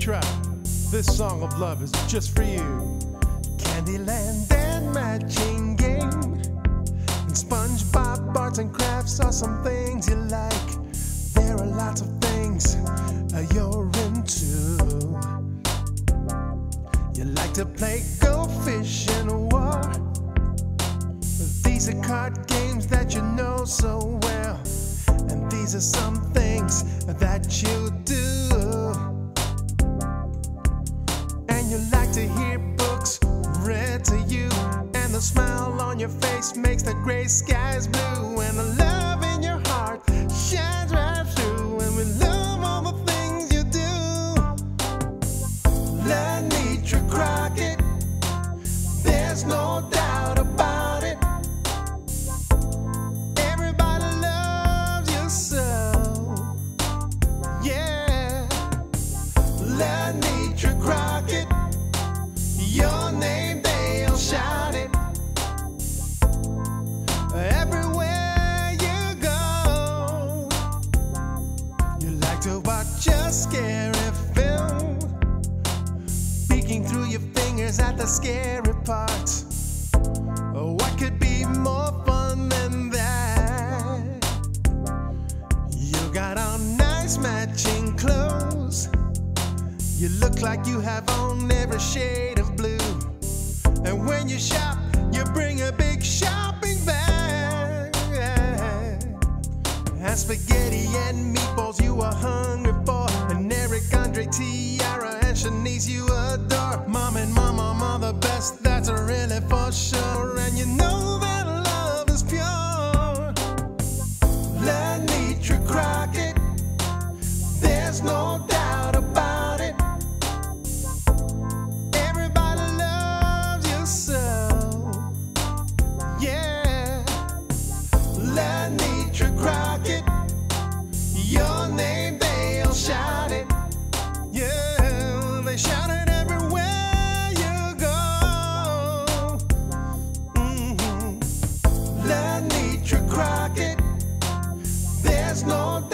This song of love is just for you. Candyland and matching game. And SpongeBob arts and crafts are some things you like. There are lots of things uh, you're into. You like to play go fishing a war. These are card games that you know so well. And these are some things that you do. You like to hear books read to you. And the smile on your face makes the gray skies blue. And the love in your heart shines scary film. Peeking through your fingers at the scary parts. Oh, What could be more fun than that? You got on nice matching clothes. You look like you have on every shade of blue. And when you shop, you bring a big shopping bag. And spaghetti and meatballs you are hungry for. Eric Andre Tiara and Shanice you Lord.